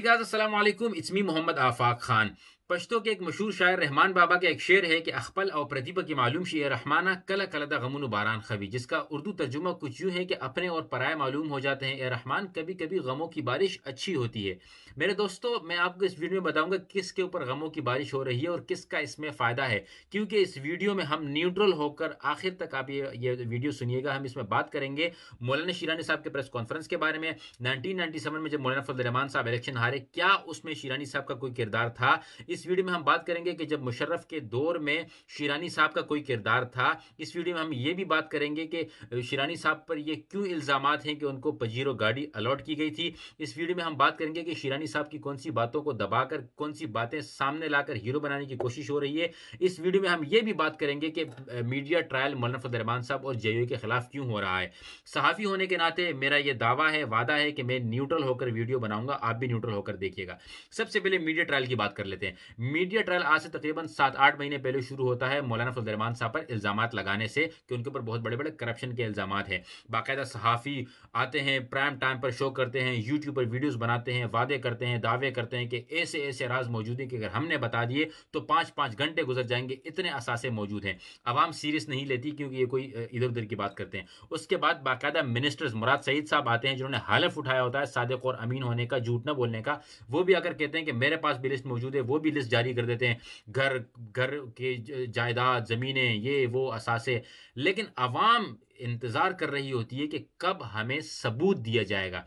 गाज अस्सलाम वालेकुम इट्स मी मोहम्मद आफाक खान पश्तो के एक मशहूर शायर रहमान बाबा का एक शेर है कि अखपल और प्रतिभा की मालूम शी रहमाना कल कलदा गमुन बारान खबी जिसका उर्दू तर्जुमा कुछ यूँ है कि अपने और पराए मालूम हो जाते हैं। ए रहमान कभी कभी गमों की बारिश अच्छी होती है। मेरे दोस्तों, मैं आपको इस वीडियो में बताऊँगा किसके ऊपर गमों की बारिश हो रही है और किसका इसमें फ़ायदा है। क्योंकि इस वीडियो में हम न्यूट्रल होकर आखिर तक आप ये ये वीडियो सुनिएगा, हम इसमें बात करेंगे मौलाना शिरानी साहब के प्रेस कॉन्फ्रेंस के बारे में। नाइनटीन में जब मौलाना फजल रहमान साहब इलेक्शन हारे, क्या उसमें शिरानी साहब का कोई किरदार था? इस वीडियो में हम बात करेंगे कि जब मुशर्रफ के दौर में शिरानी साहब का कोई किरदार था, इस वीडियो में हम ये भी बात करेंगे कि शिरानी साहब पर ये क्यों इल्ज़ाम हैं कि उनको पजीरो गाड़ी अलॉट की गई थी। इस वीडियो में हम बात करेंगे कि शिरानी साहब की कौन सी बातों को दबाकर, कौन सी बातें सामने लाकर हीरो बनाने की कोशिश हो रही है। इस वीडियो में हम ये भी बात करेंगे कि मीडिया ट्रायल मौलाना साहब और जे के खिलाफ क्यों हो रहा है। सहाफ़ी होने के नाते मेरा ये दावा है, वादा है कि मैं न्यूट्रल होकर वीडियो बनाऊँगा, आप भी न्यूट्रल होकर देखिएगा। सबसे पहले मीडिया ट्रायल की बात कर लेते हैं। मीडिया ट्रायल आज से तकरीबन सात आठ महीने पहले शुरू होता है मौलाना फजलरमान साहब पर इल्ज़ाम लगाने से कि उनके ऊपर बहुत बड़े बड़े करप्शन के इल्ज़ाम हैं। बाकायदा सहाफ़ी आते हैं, प्राइम टाइम पर शो करते हैं, यूट्यूब पर वीडियोज़ बनाते हैं, वादे करते हैं, दावे करते हैं कि ऐसे ऐसे राज मौजूद हैं कि अगर हमने बता दिए तो पाँच पाँच घंटे गुजर जाएँगे, इतने असासे मौजूद हैं। आवाम सीरियस नहीं लेती क्योंकि ये कोई इधर उधर की बात करते हैं। उसके बाद बाकायदा मिनिस्टर्स मुराद सईद साहब आते हैं जिन्होंने हालफ उठाया होता है, सादिक और अमीन होने का, झूठ न बोलने का। वो भी अगर कहते हैं कि मेरे पास भी लिस्ट मौजूद है, वो भी लिस्ट जारी कर देते हैं। घर घर के जायदाद, ज़मीनें, ये, वो, असासे। लेकिन आवाम इंतज़ार कर रही होती है कि कब हमें सबूत दिया जाएगा।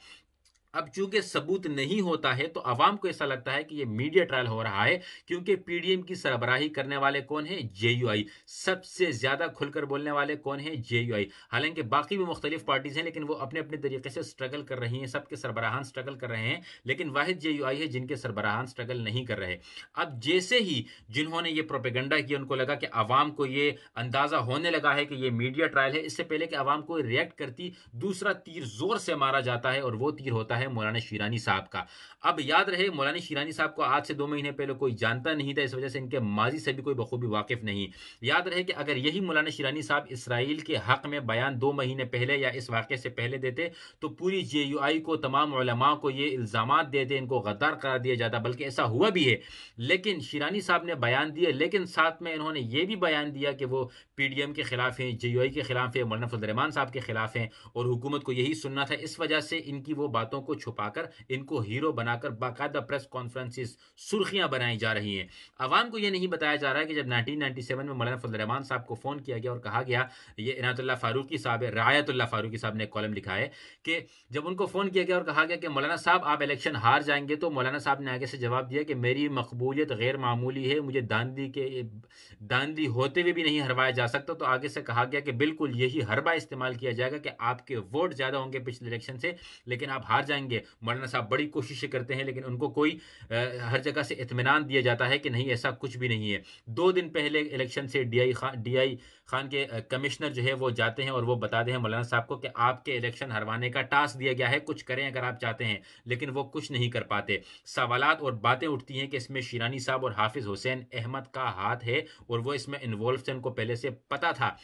अब चूँकि सबूत नहीं होता है तो आवाम को ऐसा लगता है कि ये मीडिया ट्रायल हो रहा है, क्योंकि पीडीएम की सरबराही करने वाले कौन है? जेयूआई। सबसे ज़्यादा खुलकर बोलने वाले कौन है? जेयूआई। हालाँकि बाकी भी मुख्तलिफ़ पार्टीज़ हैं, लेकिन वो अपने अपने तरीके से स्ट्रगल कर रही हैं, सबके सरबराहान स्ट्रगल कर रहे हैं, लेकिन वाहिद जे है, जिनके सरबराहान स्ट्रगल नहीं कर रहे। अब जैसे ही जिन्होंने ये प्रोपेगेंडा किया, उनको लगा कि आवाम को ये अंदाज़ा होने लगा है कि ये मीडिया ट्रायल है, इससे पहले कि आवाम को रिएक्ट करती दूसरा तीर ज़ोर से मारा जाता है और वो तीर होता है है मौलाना शिरानी साहब का। अब याद रहे, मौलाना शिरानी साहब को आज से दो महीने पहले कोई जानता नहीं था, इस वजह से इनके माजी से भी कोई बखूबी वाकिफ नहीं। याद रहे कि अगर यही मौलाना शिरानी साहब इसराइल के हक में बयान दो महीने पहले या इस वाक़े से पहले देते तो पूरी जे यू आई को, तमाम को ये इल्ज़ाम देते, इनको गद्दार करार दिया जाता, बल्कि ऐसा हुआ भी है। लेकिन शिरानी साहब ने बयान दिए लेकिन साथ में इन्होंने ये भी बयान दिया कि वो पी डी एम के खिलाफ हैं जे यू आई के खिलाफ है, मौलाना फजलरहमान साहब के खिलाफ हैं, और हुकूमत को यही सुनना था। इस वजह से इनकी वो बातों को छुपाकर, इनको हीरो बनाकर बाकायदा प्रेस कॉन्फ्रेंसिस, सुर्खियाँ बनाई जा रही हैं। अवाम को यह नहीं बताया जा रहा है कि जब 1997 में मौलाना फजलरहमान साहब को फ़ोन किया गया और कहा गया, ये इनातुल्ला फारूकी साहब है रायतुल्ला फारूकी साहब ने कॉलम लिखा है कि जब उनको फ़ोन किया गया और कहा गया कि मौलाना साहब, आप इलेक्शन हार जाएँगे तो मौलाना साहब ने आगे से जवाब दिया कि मेरी मकबूलियत गैर मामूली है, मुझे दांदी के, दांदी होते हुए भी नहीं हरवाया जा सकता। तो आगे से कहा गया कि बिल्कुल यही हरबा इस्तेमाल किया जाएगा कि आपके वोट ज़्यादा होंगे पिछले इलेक्शन से, लेकिन आप हार जाएँगे। मौलाना साहब बड़ी कोशिशें करते हैं, लेकिन उनको कोई हर जगह से इतमान दिया जाता है कि नहीं, ऐसा कुछ भी नहीं है। दो दिन पहले इलेक्शन से डीआई खान डीआई खान के कमिश्नर जो है वो जाते हैं और वो बताते हैं मौलाना साहब को कि आपके इलेक्शन हरवाने का टास्क दिया गया है, कुछ करें अगर आप चाहते हैं, लेकिन वो कुछ नहीं कर पाते। सवाल और बातें उठती हैं कि इसमें शिरानी साहब और हाफिज हुसैन अहमद का हाथ है और वो इसमें इन्वॉल्व थे, उनको पहले से पता था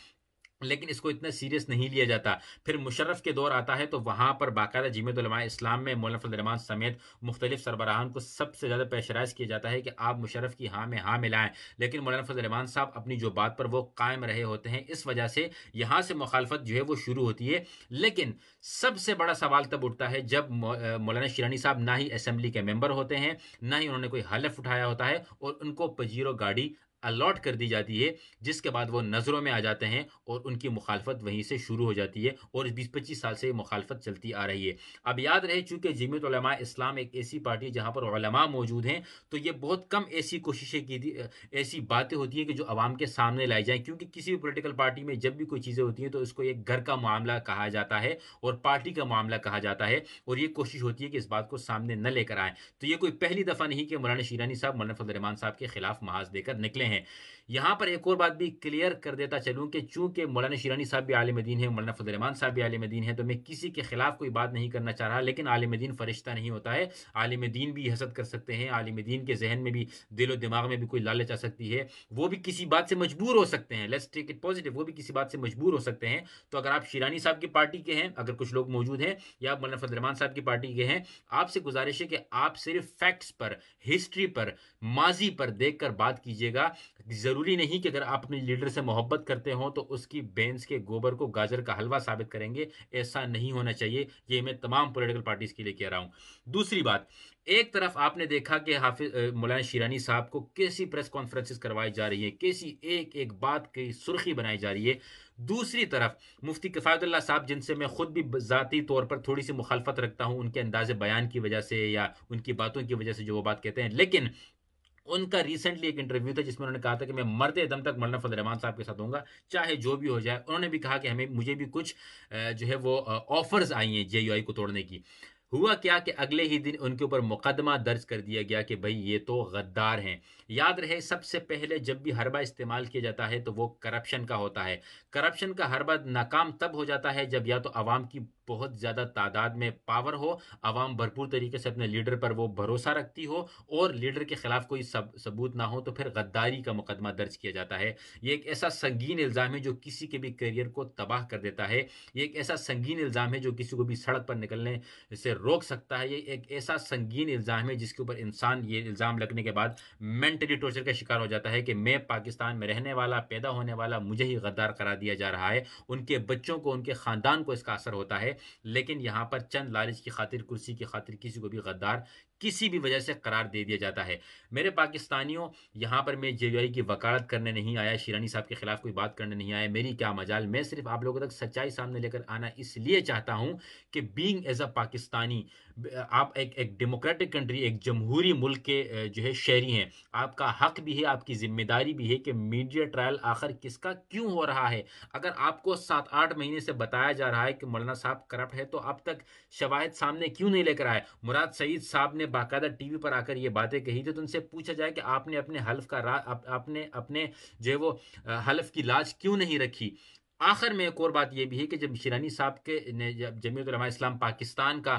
लेकिन इसको इतना सीरियस नहीं लिया जाता। फिर मुशर्रफ के दौर आता है तो वहाँ पर बाकायदा जीमतलमा इस्लाम में मौलाफरमान समेत मुख्तलिफ़ सरबराहान को सबसे ज़्यादा पेशराइज किया जाता है कि आप मुशर्रफ की हाँ में हाँ मिलाएँ। लेकिन मौलाना साहब अपनी जो बात पर वो कायम रहे होते हैं, इस वजह से यहाँ से मुखालफत जो है वो शुरू होती है। लेकिन सबसे बड़ा सवाल तब उठता है जब मौलाना शिरानी साहब ना ही असम्बली के मेंबर होते हैं, ना ही उन्होंने कोई हलफ उठाया होता है और उनको पजीरो गाड़ी अलॉट कर दी जाती है, जिसके बाद वो नज़रों में आ जाते हैं और उनकी मुखालफत वहीं से शुरू हो जाती है और बीस पच्चीस साल से मुखालफत चलती आ रही है। अब याद रहे, चूँकि जमीत इस्लाम एक ऐसी पार्टी जहाँ पर मौजूद हैं तो ये बहुत कम ऐसी कोशिशें की ऐसी बातें होती हैं कि जो आवाम के सामने लाई जाएँ, क्योंकि किसी भी पोलिटिकल पार्टी में जब भी कोई चीज़ें होती हैं तो इसको एक घर का मामला कहा जाता है और पार्टी का मामला कहा जाता है और ये कोशिश होती है कि इस बात को सामने न लेकर आए। तो ये कोई पहली दफ़ा नहीं कि मौलाना शीरानी साहब, मौलाना फजल साहब के खिलाफ महाज देकर निकले हैं। यहाँ पर एक और बात भी क्लियर कर देता चलूँ कि चूँकि मौलाना शिरानी साहब भी आलिम दीन है, मौलाना फजलरहमान साहब भी आलिम दीन है तो मैं किसी के खिलाफ कोई बात नहीं करना चाह रहा, लेकिन आलिम दीन फरिश्ता नहीं होता है। आलिम दीन भी हसद कर सकते हैं, आलिम दीन के जहन में भी, दिलो दिमाग में भी कोई लालच आ सकती है। वो भी किसी बात से मजबूर हो सकते हैं लेट्स टेक इट पॉजिटिव वो भी किसी बात से मजबूर हो सकते हैं। तो अगर आप शिरानी साहब की पार्टी के हैं, अगर कुछ लोग मौजूद हैं, या मौलाना फजलरहमान साहब की पार्टी के हैं, आपसे गुजारिश है कि आप सिर्फ़ फैक्ट्स पर हिस्ट्री पर, माजी पर देखकर बात कीजिएगा। ज़रूरी नहीं कि अगर आप अपने लीडर से मोहब्बत करते हो तो उसकी बेंस के गोबर को गाजर का हलवा साबित करेंगे। ऐसा नहीं होना चाहिए। ये मैं तमाम पॉलिटिकल पार्टीज़ के लिए कह रहा हूँ। दूसरी बात, एक तरफ़ आपने देखा कि हाफिज मौलाना शिरानी साहब को कैसी प्रेस कॉन्फ्रेंसिस करवाई जा रही है, कैसी एक एक बात की सुर्खी बनाई जा रही है। दूसरी तरफ़, मुफ्ती किफ़ायतुल्लाह साहब, जिनसे मैं खुद भी ज़ाती तौर पर थोड़ी सी मुखालफत रखता हूँ, उनके अंदाज बयान की वजह से या उनकी बातों की वजह से जो वो बात कहते हैं। लेकिन उनका रिसेंटली एक इंटरव्यू था जिसमें उन्होंने कहा था कि मैं मरते दम तक मौलाना फजल रहमान साहब के साथ होऊँगा, चाहे जो भी हो जाए। उन्होंने भी कहा कि हमें, मुझे भी कुछ जो है वो ऑफर्स आई हैं जे को तोड़ने की। हुआ क्या कि अगले ही दिन उनके ऊपर मुकदमा दर्ज कर दिया गया कि भाई ये तो गद्दार हैं। याद रहे, सबसे पहले जब भी हरबा इस्तेमाल किया जाता है तो वो करप्शन का होता है। करप्शन का हरबा नाकाम तब हो जाता है, जब या तो आवाम की बहुत ज़्यादा तादाद में पावर हो, आवाम भरपूर तरीके से अपने लीडर पर वो भरोसा रखती हो, और लीडर के खिलाफ कोई सब, सबूत ना हो तो फिर गद्दारी का मुकदमा दर्ज किया जाता है। ये एक ऐसा संगीन इल्ज़ाम है, जो किसी के भी करियर को तबाह कर देता है। ये एक ऐसा संगीन इल्ज़ाम है, जो किसी को भी सड़क पर निकलने से रोक सकता है। ये एक ऐसा संगीन इल्ज़ाम है, जिसके ऊपर इंसान ये इल्ज़ाम लगने के बाद मेंटली टॉर्चर का शिकार हो जाता है कि मैं पाकिस्तान में रहने वाला, पैदा होने वाला, मुझे ही गद्दार करा दिया जा रहा है। उनके बच्चों को, उनके ख़ानदान को इसका असर होता है। लेकिन यहाँ पर चंद लालच की खातिर, कुर्सी की खातिर किसी को भी गद्दार किसी भी वजह से करार दे दिया जाता है। मेरे पाकिस्तानियों, यहाँ पर मैं जे की वकालत करने नहीं आया, शिरानी साहब के खिलाफ कोई बात करने नहीं आया, मेरी क्या मजाल? मैं सिर्फ़ आप लोगों तक सच्चाई सामने लेकर आना इसलिए चाहता हूँ कि बींग एज अ पाकिस्तानी, आप एक एक डेमोक्रेटिक कंट्री एक जमहूरी मुल्क के जो है, शहरी हैं। आपका हक भी है, आपकी ज़िम्मेदारी भी है कि मीडिया ट्रायल आखिर किसका क्यों हो रहा है? अगर आपको सात आठ महीने से बताया जा रहा है कि मौलाना साहब करप्ट है तो अब तक शवाहद सामने क्यों नहीं लेकर आए? मुराद सईद साहब ने बाकायदा टीवी पर आकर ये बातें कही थी तो उनसे पूछा जाए कि आपने अपने हल्फ का रा आप, आपने अपने जो है वो हल्फ की लाज क्यों नहीं रखी? आखिर में एक और बात यह भी है कि जब शिरानी साहब के ने जब जमीयत इस्लाम पाकिस्तान का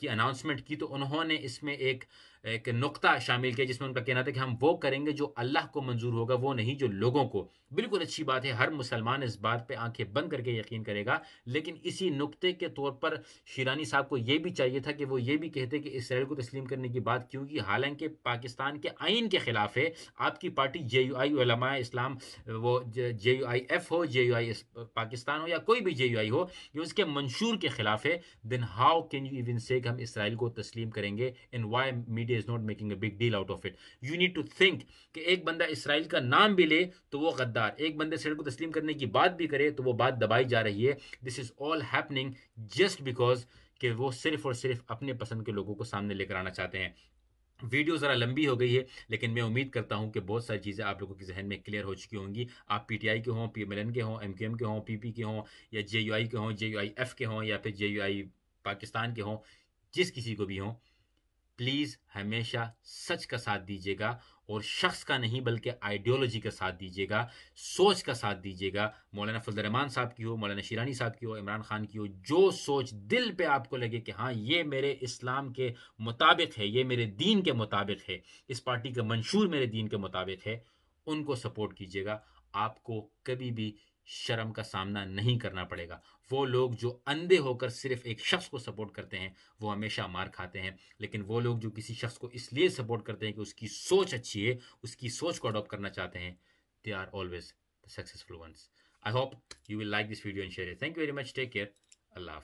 की अनाउंसमेंट की तो उन्होंने इसमें एक एक नुक्ता शामिल किया जिसमें उनका कहना था कि हम वो करेंगे जो अल्लाह को मंजूर होगा, वो नहीं जो लोगों को। बिल्कुल अच्छी बात है, हर मुसलमान इस बात पे आँखें बंद करके यकीन करेगा, लेकिन इसी नुक्ते के तौर पर शिरानी साहब को यह भी चाहिए था कि वो ये भी कहते कि इसराइल को तस्लीम करने की बात क्योंकि हालाँकि पाकिस्तान के आइन के खिलाफ है। आपकी पार्टी जे यू आई इस्लाम, वो जे यू आई एफ़ हो जे यू आई पाकिस्तान हो या कोई भी जे यू आई हो, ये उसके मंशूर के खिलाफ है। Then how can you even say हम इसराइल को तस्लीम करेंगे? In why media is not making a big deal out of it you need to think कि एक बंदा इसराइल का नाम भी ले तो वो गद्दार। एक बंदे से को तस्लीम करने की बात भी करे तो वो बात दबाई जा रही है। This is all happening just because कि वो सिर्फ़ और सिर्फ़ अपने पसंद के लोगों को सामने लेकर आना चाहते हैं। वीडियो ज़रा लंबी हो गई है, लेकिन मैं उम्मीद करता हूँ कि बहुत सारी चीज़ें आप लोगों के जहन में क्लियर हो चुकी होंगी। आप पीटीआई के हों पीएमएलएन के हों एमकेएम के हों पीपी के हों, या जेयूआई के हों जेयूआईएफ के हों, या फिर जेयूआई पाकिस्तान के हों, जिस किसी को भी हों। प्लीज़ हमेशा सच का साथ दीजिएगा और शख्स का नहीं, बल्कि आइडियोलॉजी का साथ दीजिएगा, सोच का साथ दीजिएगा। मौलाना फजलरहमान साहब की हो, मौलाना शिरानी साहब की हो, इमरान खान की हो, जो सोच दिल पे आपको लगे कि हाँ ये मेरे इस्लाम के मुताबिक है, ये मेरे दीन के मुताबिक है, इस पार्टी का मंशूर मेरे दीन के मुताबिक है, उनको सपोर्ट कीजिएगा। आपको कभी भी शर्म का सामना नहीं करना पड़ेगा। वो लोग जो अंधे होकर सिर्फ़ एक शख्स को सपोर्ट करते हैं, वो हमेशा मार खाते हैं। लेकिन वो लोग जो किसी शख्स को इसलिए सपोर्ट करते हैं कि उसकी सोच अच्छी है, उसकी सोच को अडॉप्ट करना चाहते हैं they are always the successful ones I hope you will like this video and share thank you very much take care Allah